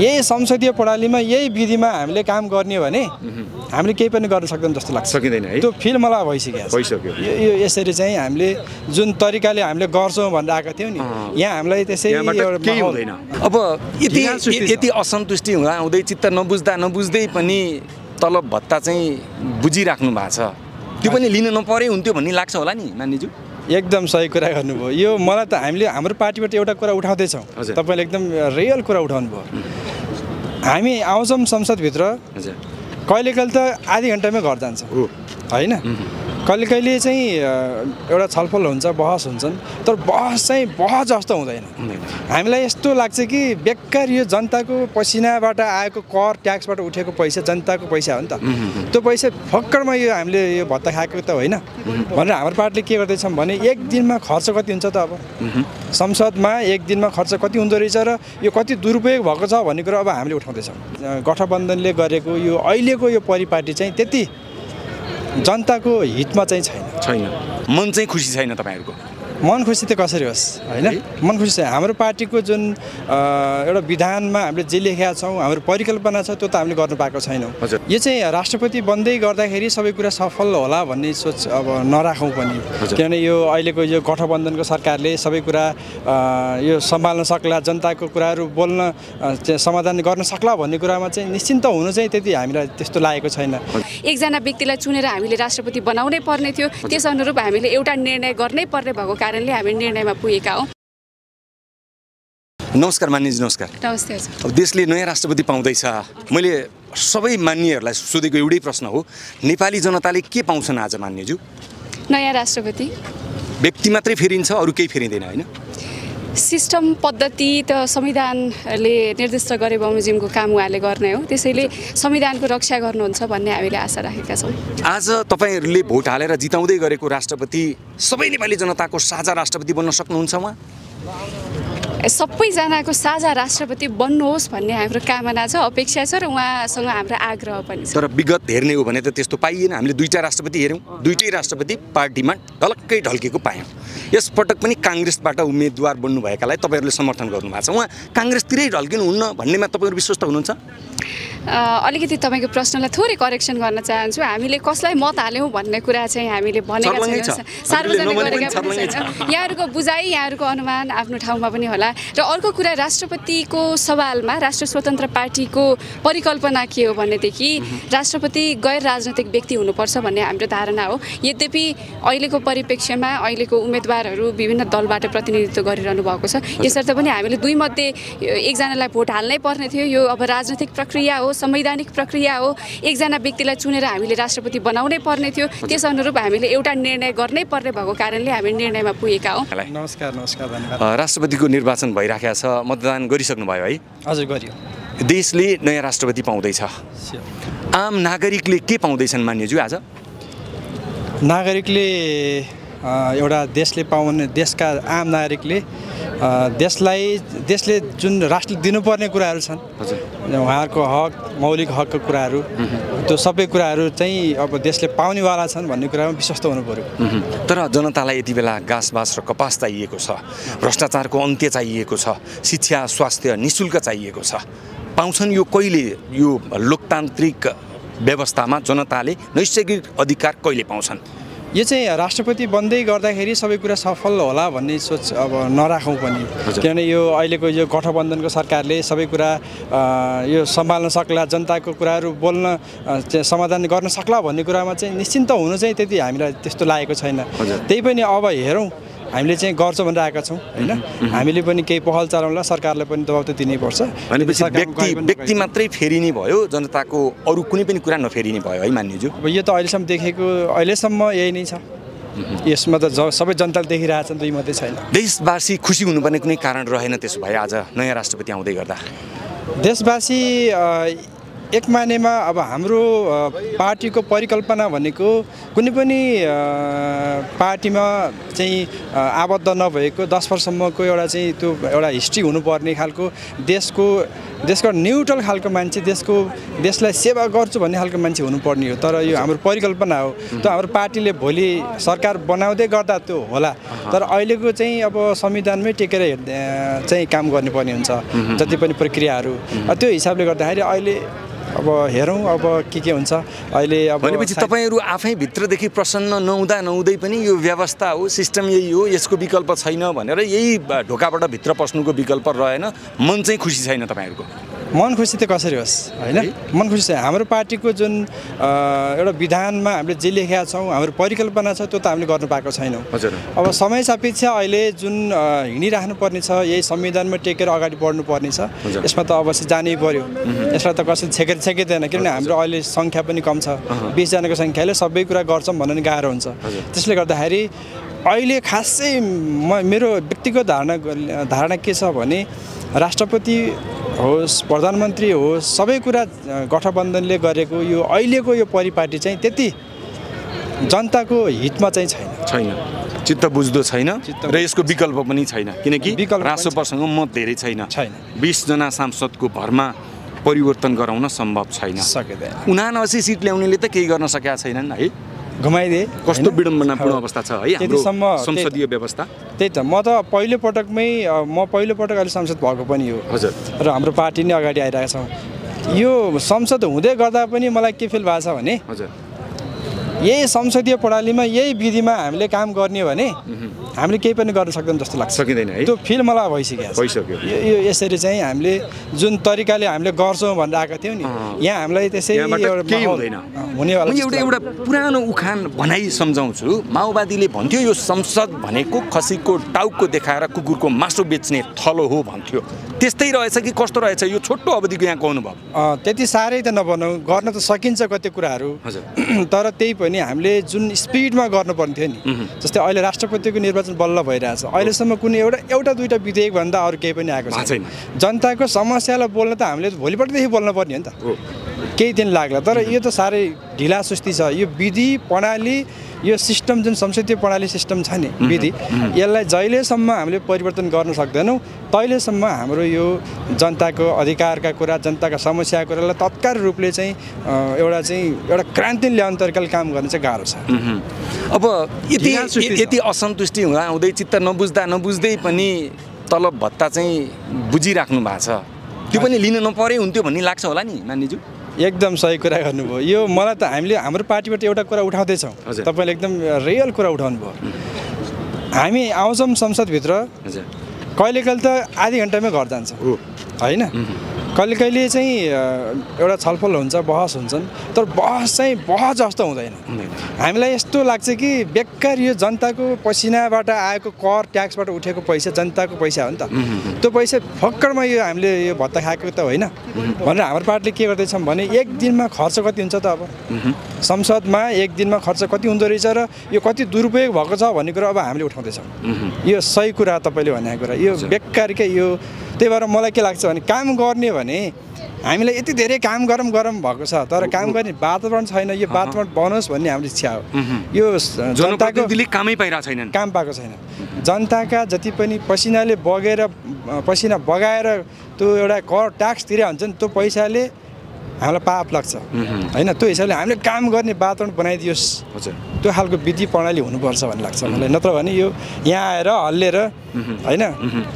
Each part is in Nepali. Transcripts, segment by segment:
यही संसदीय प्रणालीमा यही विधिमा हामीले काम गर्ने हो भने हामीले केही पनि गर्न सक्दैन जस्तो लाग्छ। सकिँदैन है। त्यो फिल मलाई भइसक्यो। भइसक्यो। यो यो यसरी चाहिँ हामीले जुन तरिकाले हामीले गर्छौँ भनेर आएको थियौँ नि यहाँ हामीलाई त्यसै हुँदैन। अब यति। यति असन्तुष्टि हुँदा हुँदै चित्त नबुझ्दा नबुझ्दै पनि तलब भत्ता चाहिँ बुझिराख्नु भएको छ। त्यो पनि लिन नपरे हुन्थ्यो भन्ने लाग्छ होला नि मान्यज्यू एकदम सही कुरा गर्नुभयो। यो मलाई त हामीले हाम्रो पार्टीबाट एउटा कुरा उठाउँदैछौँ। तपाईँले एकदम रियल कुरा उठाउनु भयो हामी आउँछौँ संसदभित्र। कहिले कहिले त आधी घन्टामै घर जान्छ। हो होइन? कहिले कहिले चाहिँ एउटा छलफल हुन्छ बहस हुन्छन् तर बहस चाहिँ बहस जस्तो हुँदैन। हामीलाई यस्तो लाग्छ कि बेकार यो जनताको पसिनाबाट आएको कर ट्याक्सबाट उठेको पैसा जनताको पैसा हो नि त। त्यो पैसा फक्करमा यो हामीले यो भत्ता खाएको त होइन। भनेर हाम्रो पार्टीले के गर्दैछौँ भने एक दिनमा खर्च कति हुन्छ त अब? संसदमा एक दिनमा खर्च कति हुँदो रहेछ र यो कति दुरुपयोग भएको छ भन्ने कुरो अब हामीले उठाउँदैछौँ। गठबन्धनले गरेको यो अहिलेको यो परिपाटी चाहिँ त्यति जनताको हितमा चाहिँ छैन। छैन। मन चाहिँ खुसी छैन तपाईँहरूको। मन खुसी त कसरी होस् होइन? मन खुसी हाम्रो पार्टीको जुन एउटा विधानमा हामीले जे लेखेका छौँ हाम्रो परिकल्पना छ त्यो त हामीले गर्नु पाएको छैनौँ। हजुर। यो चाहिँ राष्ट्रपति बन्दै गर्दाखेरि सबै कुरा सफल होला भन्ने सोच अब नराखौँ पनि। किनभने यो अहिलेको यो गठबन्धनको सरकारले सबै कुरा यो सम्हाल्न सक्ला जनताको कुराहरू बोल्न समाधान गर्न सक्ला भन्ने कुरामा चाहिँ निश्चिन्त हुनु चाहिँ त्यति हामीलाई त्यस्तो लागेको छैन। एकजना व्यक्तिलाई चुनेर हामीले राष्ट्रपति बनाउनै पर्ने थियो। त्यस अनुरूप हामीले एउटा निर्णय गर्नै पर्ने भएको कारणले हामी निर्णयमा पुगेका हौँ। नमस्कार मान्यजी नमस्कार। नमस्ते अब देशले नयाँ राष्ट्रपति पाउँदैछ। मैले सबै मान्यहरूलाई सोधेको एउटै प्रश्न हो नेपाली जनताले के पाउँछन् आज मान्यज्यू? नयाँ राष्ट्रपति। व्यक्ति मात्रै फेरिन्छ अरू केही फेरिँदैन होइन? सिस्टम पद्धति त संविधानले निर्दिष्ट गरे बमोजिमको काम उहाँले गर्ने हो। त्यसैले संविधानको रक्षा गर्नुहुन्छ भन्ने हामीले आशा राखेका छौँ। आज तपाईँहरूले भोट हालेर जिताउँदै गरेको राष्ट्रपति सबै नेपाली जनताको साझा राष्ट्रपति बन्न सक्नुहुन्छ उहाँ? सबैजनाको साझा राष्ट्रपति बन्नुहोस् भन्ने हाम्रो कामना छ अपेक्षा छ र उहाँसँग हाम्रो आग्रह पनि छ। तर विगत हेर्ने हो भने त त्यस्तो पाइएन। हामीले दुईवटा राष्ट्रपति हेऱ्यौँ। दुइटै राष्ट्रपति पार्टीमा ढलक्कै ढल्केको पायौँ। यसपटक पनि काङ्ग्रेसबाट उम्मेदवार बन्नुभएकालाई तपाईँहरूले समर्थन गर्नुभएको छ। उहाँ काङ्ग्रेसतिरै ढल्किनुहुन्न भन्नेमा तपाईँहरू विश्वस्त हुनुहुन्छ? अलिकति तपाईँको प्रश्नलाई थोरै करेक्सन गर्न चाहन्छु। हामीले कसलाई मत हाल्यौँ भन्ने कुरा चाहिँ हामीले भनेका। छैनौँ। सार्वजनिक गरेका यहाँहरूको बुझाइ यहाँहरूको अनुमान आफ्नो ठाउँमा पनि होला। र अर्को कुरा राष्ट्रपतिको सवालमा राष्ट्र स्वतन्त्र पार्टीको परिकल्पना के हो भनेदेखि राष्ट्रपति गैर राजनैतिक व्यक्ति हुनुपर्छ भन्ने हाम्रो धारणा हो। यद्यपि अहिलेको परिप्रेक्ष्यमा अहिलेको उम्मेदवारहरू विभिन्न दलबाट प्रतिनिधित्व गरिरहनु भएको छ यसर्थ पनि हामीले दुई मध्ये एकजनालाई भोट हाल्नै पर्ने थियो। यो अब राजनैतिक प्रक्रिया हो संवैधानिक प्रक्रिया हो। एकजना व्यक्तिलाई चुनेर हामीले राष्ट्रपति बनाउनै पर्ने थियो। त्यस अनुरूप हामीले एउटा निर्णय गर्नै पर्ने भएको कारणले हामी निर्णयमा पुगेका हौँ। नमस्कार नमस्कार धन्यवाद। राष्ट्रपतिको निर्वाचन भइराखेको छ मतदान गरिसक्नु भयो है? हजुर गरियो। देशले नयाँ राष्ट्रपति पाउँदैछ। आम नागरिकले के पाउँदैछन् मान्यज्यू आज? नागरिकले एउटा देशले पाउने देशका आम नागरिकले देशलाई देशले जुन राष्ट्रले दिनुपर्ने कुराहरू छन् हजुर। उहाँहरूको हक मौलिक हकको कुराहरू त्यो सबै कुराहरू चाहिँ अब देशले पाउनेवाला छन् भन्ने कुरामा विश्वस्त हुनु पऱ्यो। तर जनतालाई यति बेला घाँस बाँस र कपास चाहिएको छ भ्रष्टाचारको अन्त्य चाहिएको छ शिक्षा स्वास्थ्य निशुल्क चाहिएको छ। पाउँछन् यो कहिले? यो लोकतान्त्रिक व्यवस्थामा जनताले नैसर्गिक अधिकार कहिले पाउँछन्? यो चाहिँ राष्ट्रपति बन्दै गर्दाखेरि सबै कुरा सफल होला भन्ने सोच अब नराखौँ पनि। किनभने यो अहिलेको यो गठबन्धनको सरकारले सबै कुरा यो सम्हाल्न सक्ला जनताको कुराहरू बोल्न समाधान गर्न सक्ला भन्ने कुरामा चाहिँ निश्चिन्त हुनु चाहिँ त्यति हामीलाई त्यस्तो लागेको छैन। त्यही पनि अब हेरौँ हामीले चाहिँ गर्छौँ भनेर आएका छौँ होइन? हामीले पनि केही पहल चलाउँला सरकारले पनि दबाब त दिनैपर्छ भनेपछि व्यक्ति व्यक्ति मात्रै फेरिने भयो जनताको अरू कुनै पनि कुरा नफेरिने भयो है मान्यज्यू? अब यो त अहिलेसम्म देखेको अहिलेसम्म यही नै छ। यसमा त ज सबै जनताले देखिरहेछन् दुई मात्रै छैन। देशवासी खुसी हुनुपर्ने कुनै कारण रहेन त्यसो भए आज नयाँ राष्ट्रपति आउँदै गर्दा। देशवासी एक मानेमा अब हाम्रो पार्टीको परिकल्पना भनेको कुनै पनि पार्टीमा चाहिँ आबद्ध नभएको दस वर्षसम्मको एउटा चाहिँ त्यो एउटा हिस्ट्री हुनुपर्ने खालको देशको देशको न्युट्रल खालको मान्छे देशको देशलाई सेवा गर्छु भन्ने खालको मान्छे हुनुपर्ने हो। तर यो हाम्रो परिकल्पना हो। त्यो हाम्रो पार्टीले भोलि सरकार बनाउँदै गर्दा त्यो होला। तर अहिलेको चाहिँ अब संविधानमै टेकेर चाहिँ काम गर्नुपर्ने हुन्छ। जति पनि प्रक्रियाहरू। त्यो हिसाबले गर्दाखेरि अहिले अब हेरौँ अब के के हुन्छ। अहिले अब भनेपछि तपाईँहरू आफै भित्रदेखि प्रसन्न नहुँदा नहुँदै पनि यो व्यवस्था हो सिस्टम यही हो यसको विकल्प छैन भनेर यही ढोकाबाट भित्र पस्नुको विकल्प रहेन। मन चाहिँ खुसी छैन तपाईँहरूको। मन खुसी त कसरी होस्? होइन? मन खुसी हाम्रो पार्टीको जुन एउटा विधानमा हामीले जे लेखेका छौँ हाम्रो परिकल्पना छ त्यो त हामीले गर्नु पाएको छैनौँ। हजुर। अब समय सापेक्ष अहिले जुन अ, हिँडिराख्नु पर्ने छ यही संविधानमा टेकेर अगाडि बढ्नु पर्ने छ। यसमा त अवश्य जानै पर्यो। यसलाई त कसैले छेकेर छेकिँदैन किनभने हाम्रो अहिले सङ्ख्या पनि कम छ। बिसजनाको सङ्ख्याले सबै कुरा गर्छौँ भन्नु गाह्रो हुन्छ। त्यसले गर्दाखेरि अहिले खासै म मेरो व्यक्तिगत धारणा धारणा के छ भने राष्ट्रपति होस् प्रधानमन्त्री होस् सबै कुरा गठबन्धनले गरेको यो अहिलेको यो परिपाटी चाहिँ त्यति जनताको हितमा चाहिँ छैन। छैन। चित्त बुझ्दो छैन र यसको विकल्प पनि छैन। किनकि राष्ट्रपतिसँग मत धेरै छैन। छैन। बिसजना सांसदको भरमा परिवर्तन गराउन सम्भव छैन। सकिँदैन उनासी सिट ल्याउनेले त केही गर्न सकेका छैनन् है। घुमाइदिए कस्तो? विडम्बनापूर्ण अवस्था छ है त्यतिसम्म संसदीय व्यवस्था? त्यही त। म त पहिलो पटकमै अ, म पहिलो पटक अहिले संसद भएको पनि हो। हजुर। र हाम्रो पार्टी नै अगाडि आइरहेका छौँ। यो संसद हुँदै गर्दा पनि मलाई के फिल भएको छ भने हजुर। यही संसदीय प्रणालीमा यही विधिमा हामीले काम गर्ने भने हामीले केही पनि गर्न सक्दैन जस्तो लाग्छ। सकिँदैन है। त्यो फिल मलाई भइसक्यो। भइसक्यो। यो यो यसरी चाहिँ हामीले जुन तरिकाले हामीले गर्छौँ भनेर आएको थियौँ नि यहाँ हामीलाई त्यसै हुनेवाला एउटा एउटा पुरानो उखान भनाइ सम्झाउँछु। माओवादीले भन्थ्यो यो संसद भनेको खसीको टाउको देखाएर कुकुरको मासु बेच्ने थलो हो भन्थ्यो। त्यस्तै रहेछ कि कस्तो रहेछ? यो छोटो अवधिको यहाँको अनुभव त्यति साह्रै त नबनाऊ। गर्न त सकिन्छ कति कुराहरू। हजुर। तर त्यही पनि हामीले जुन स्पिडमा गर्नुपर्ने थियो नि जस्तै अहिले राष्ट्रपतिको निर्वाचन बल्ल भइरहेछ। अहिलेसम्म कुनै एउटा एउटा दुइटा विधेयक भन्दा अरू केही पनि आएको छैन। जनताको समस्यालाई बोल्न त हामीले भोलिपल्टदेखि बोल्न पर्ने हो नि त। केही दिन लाग्ला। तर यो त साह्रै ढिला सुस्ती छ। यो विधि प्रणाली यो सिस्टम जुन संसदीय प्रणाली सिस्टम छ नि विधि यसलाई जहिलेसम्म हामीले परिवर्तन गर्न सक्दैनौँ तहिलेसम्म हाम्रो यो जनताको अधिकारका कुरा जनताका समस्याका कुरालाई तत्काल रूपले चाहिँ एउटा चाहिँ एउटा क्रान्ति ल्याउने तरिकाले काम गर्न चाहिँ गाह्रो छ। अब यति। यति असन्तुष्टि हुँदा हुँदै चित्त नबुझ्दा नबुझ्दै पनि तलब भत्ता चाहिँ बुझिराख्नु भएको छ। त्यो पनि लिन नपरे हुन्थ्यो भन्ने लाग्छ होला नि नानीज्यू एकदम सही कुरा गर्नुभयो। यो मलाई त हामीले हाम्रो पार्टीबाट एउटा कुरा उठाउँदैछौँ। तपाईँले एकदम रियल कुरा उठाउनु भयो हामी आउँछौँ संसदभित्र। कहिले कहिले त आधी घन्टामै घर जान्छ। हो। होइन? कहिले कहिले चाहिँ एउटा छलफल हुन्छ बहस हुन्छन् तर बहस चाहिँ बहस जस्तो हुँदैन। हामीलाई यस्तो लाग्छ कि बेकार यो जनताको पसिनाबाट आएको कर ट्याक्सबाट उठेको पैसा जनताको पैसा हो नि त। त्यो पैसा फक्करमा यो हामीले यो भत्ता खाएको त होइन। भनेर हाम्रो पार्टीले के गर्दैछौँ भने एक दिनमा खर्च कति हुन्छ त अब? संसदमा एक दिनमा खर्च कति हुँदो रहेछ र यो कति दुरुपयोग भएको छ भन्ने कुरा अब हामीले उठाउँदैछौँ। यो सही कुरा तपाईँले भनेको कुरा यो बेकार के यो त्यही भएर मलाई के लाग्छ भने काम गर्ने भने हामीलाई यति धेरै काम गरौँ गरौँ भएको छ तर काम गर्ने वातावरण छैन यो वातावरण बनोस् भन्ने हाम्रो इच्छा हो। यो जनताको कामै पाइरहेको छैनन्। काम पाएको छैन। जनताका जति पनि पसिनाले बगेर पसिना बगाएर त्यो एउटा कर ट्याक्स तिरे हुन्छ नि त्यो पैसाले हामीलाई पाप लाग्छ। होइन त्यो हिसाबले हामीले काम गर्ने वातावरण बनाइदियोस्। हजुर। त्यो खालको विधि प्रणाली हुनुपर्छ भन्ने लाग्छ मलाई। नत्र भने यो यहाँ आएर हल्लेर होइन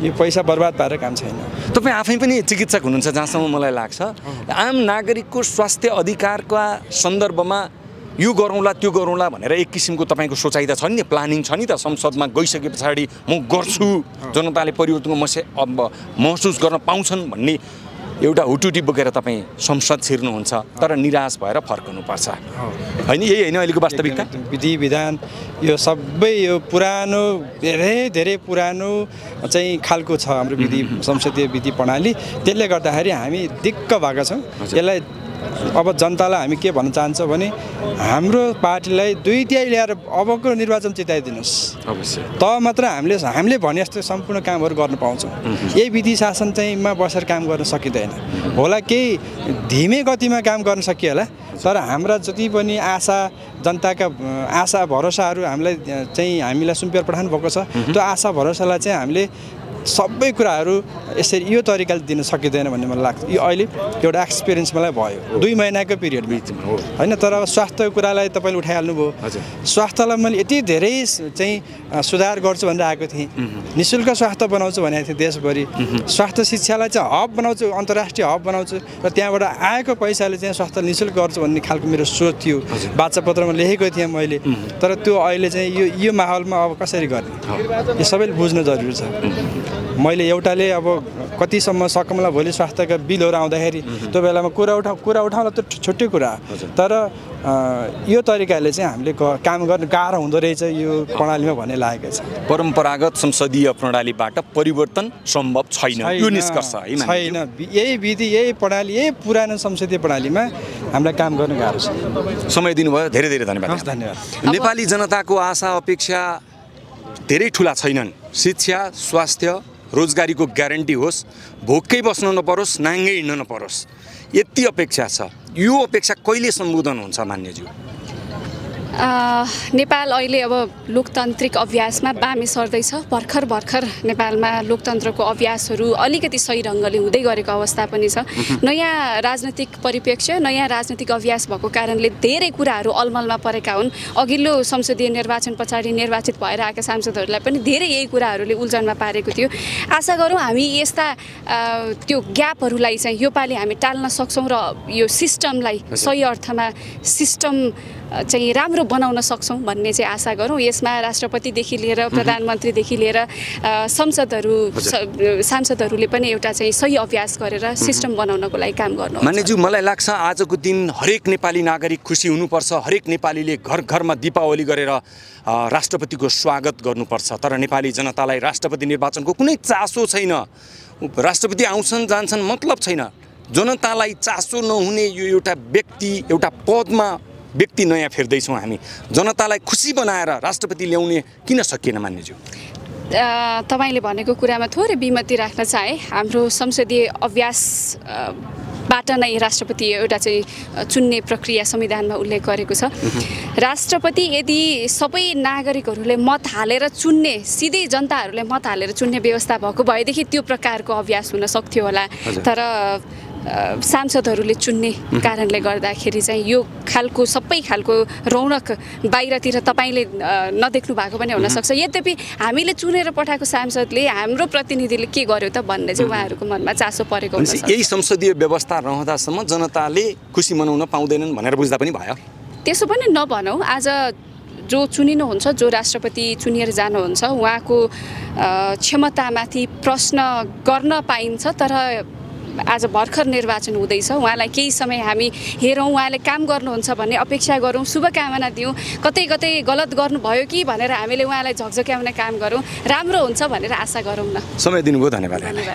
यो पैसा बर्बाद पारेर काम छैन। तपाईँ आफै पनि चिकित्सक हुनुहुन्छ जहाँसम्म मलाई लाग्छ। आम नागरिकको स्वास्थ्य अधिकारका सन्दर्भमा यो गरौँला त्यो गरौँला भनेर एक किसिमको तपाईँको सोचाइ त छ नि प्लानिङ छ नि त। संसदमा गइसके पछाडि म गर्छु। जनताले परिवर्तनको मसे अब महसुस गर्न पाउँछन् भन्ने एउटा हुटुटी बोकेर तपाईँ संसद छिर्नुहुन्छ तर निराश भएर फर्कनुपर्छ। होइन यही होइन अहिलेको वास्तविकता? विधि विधान यो सबै यो पुरानो धेरै धेरै पुरानो चाहिँ खालको छ हाम्रो विधि संसदीय विधि प्रणाली। त्यसले गर्दाखेरि हामी दिक्क भएका छौँ। यसलाई अब जनतालाई हामी के भन्न चाहन्छौँ भने हाम्रो पार्टीलाई दुई तिहाई ल्याएर अबको निर्वाचन चिताइदिनुहोस् अवश्य। तब मात्र हामीले हामीले भने जस्तो सम्पूर्ण कामहरू गर्न पाउँछौँ। यही विधि शासन चाहिँमा बसेर काम गर्न सकिँदैन। होला केही धिमे गतिमा काम गर्न सकियो होला तर हाम्रा जति पनि आशा जनताका आशा भरोसाहरू हामीलाई चाहिँ हामीलाई सुम्पेर पठाउनु भएको छ त्यो आशा भरोसालाई चाहिँ हामीले सबै कुराहरू यसरी यो तरिकाले दिन सकिँदैन भन्ने मलाई लाग्छ। यो अहिले एउटा एक्सपिरियन्स मलाई भयो। दुई महिनाको पिरियड हो। होइन तर अब स्वास्थ्यको कुरालाई तपाईँले उठाइहाल्नुभयो। स्वास्थ्यलाई मैले यति धेरै चाहिँ सुधार गर्छु भनेर आएको थिएँ। नि शुल्क स्वास्थ्य बनाउँछु भनेको थिएँ देशभरि। स्वास्थ्य शिक्षालाई चाहिँ हब बनाउँछु अन्तर्राष्ट्रिय हब बनाउँछु र त्यहाँबाट आएको पैसाले चाहिँ स्वास्थ्य नि शुल्क गर्छु भन्ने खालको मेरो सोच थियो। बाचापत्रमा लेखेको थिएँ मैले। तर त्यो अहिले चाहिँ यो यो माहौलमा अब कसरी गर्ने? यो सबैले बुझ्नु जरुरी छ। मैले एउटाले अब कतिसम्म सकमला भोलि स्वास्थ्यका बिलहरू आउँदाखेरि त्यो बेलामा कुरा उठा कुरा उठाउँदा त छुट्टै कुरा। तर यो तरिकाले चाहिँ हामीले काम गर्न गाह्रो हुँदो रहेछ यो प्रणालीमा भन्ने लागेको छ। परम्परागत संसदीय प्रणालीबाट परिवर्तन सम्भव छैन। यो निष्कर्ष? छैन। यही विधि यही प्रणाली यही पुरानो संसदीय प्रणालीमा हामीलाई काम गर्न गाह्रो छ। समय दिनुभयो। धेरै धेरै धन्यवाद। धन्यवाद। नेपाली जनताको आशा अपेक्षा धेरै ठुला छैनन्। शिक्षा स्वास्थ्य रोजगारीको ग्यारेन्टी होस् भोकै बस्न नपरोस् नाङ्गै हिँड्न नपरोस्। यति अपेक्षा छ। यो अपेक्षा कहिले सम्बोधन हुन्छ मान्यज्यू? नेपाल अहिले अब लोकतान्त्रिक अभ्यासमा बामे सर्दैछ। भर्खर भर्खर नेपालमा लोकतन्त्रको अभ्यासहरू अलिकति सही ढङ्गले हुँदै गरेको अवस्था पनि छ। नयाँ राजनैतिक परिप्रेक्ष्य नयाँ राजनैतिक अभ्यास भएको कारणले धेरै कुराहरू अलमलमा परेका हुन्। अघिल्लो संसदीय निर्वाचन पछाडि निर्वाचित भएर आएका सांसदहरूलाई पनि धेरै यही कुराहरूले उल्झनमा पारेको थियो। आशा गरौँ हामी यस्ता त्यो ग्यापहरूलाई चाहिँ योपालि हामी टाल्न सक्छौँ र यो सिस्टमलाई सही अर्थमा सिस्टम चाहिँ राम्रो बनाउन सक्छौँ भन्ने चाहिँ आशा गरौँ। यसमा राष्ट्रपतिदेखि लिएर प्रधानमन्त्रीदेखि लिएर संसदहरू सांसदहरूले पनि एउटा चाहिँ सही अभ्यास गरेर सिस्टम बनाउनको लागि काम गर्नु मान्यज्यू मलाई लाग्छ आजको दिन हरेक नेपाली नागरिक खुसी हुनुपर्छ हरेक नेपालीले घर घरमा दीपावली गरेर राष्ट्रपतिको स्वागत गर्नुपर्छ। तर नेपाली जनतालाई राष्ट्रपति निर्वाचनको कुनै चासो छैन। राष्ट्रपति आउँछन् जान्छन् मतलब छैन। जनतालाई चासो नहुने यो एउटा व्यक्ति एउटा पदमा व्यक्ति नयाँ फेर्दैछौँ हामी। जनतालाई खुसी बनाएर राष्ट्रपति ल्याउने किन सकिएन मान्यज्यू? तपाईँले भनेको कुरामा थोरै विमति राख्न चाहे। हाम्रो संसदीय अभ्यास बाट नै राष्ट्रपति एउटा चाहिँ चुन्ने प्रक्रिया संविधानमा उल्लेख गरेको छ। राष्ट्रपति यदि सबै नागरिकहरूले मत हालेर चुन्ने सिधै जनताहरूले मत हालेर चुन्ने व्यवस्था भएको भएदेखि त्यो प्रकारको अभ्यास हुन सक्थ्यो होला। तर सांसदहरूले चुन्ने कारणले गर्दाखेरि चाहिँ यो खालको सबै खालको रौनक बाहिरतिर तपाईँले नदेख्नु भएको पनि हुनसक्छ यद्यपि हामीले चुनेर पठाएको सांसदले हाम्रो प्रतिनिधिले के गर्यो त भन्ने चाहिँ उहाँहरूको मनमा चासो परेको हुनसक्छ यही संसदीय व्यवस्था रहँदासम्म जनताले खुसी मनाउन पाउँदैनन् भनेर बुझ्दा पनि भयो। त्यसो पनि नभनौँ आज जो चुनिनुहुन्छ जो राष्ट्रपति चुनिएर जानुहुन्छ उहाँको क्षमतामाथि प्रश्न गर्न पाइन्छ तर आज भर्खर निर्वाचन हुँदैछ। उहाँलाई केही समय हामी हेरौँ उहाँले काम गर्नुहुन्छ भन्ने अपेक्षा गरौँ। शुभकामना दिउँ। कतै कतै गलत गर्नुभयो कि भनेर हामीले उहाँलाई झकझक्याउने काम गरौँ। राम्रो हुन्छ भनेर आशा गरौँ न। समय दिनुभयो धन्यवाद। धन्यवाद।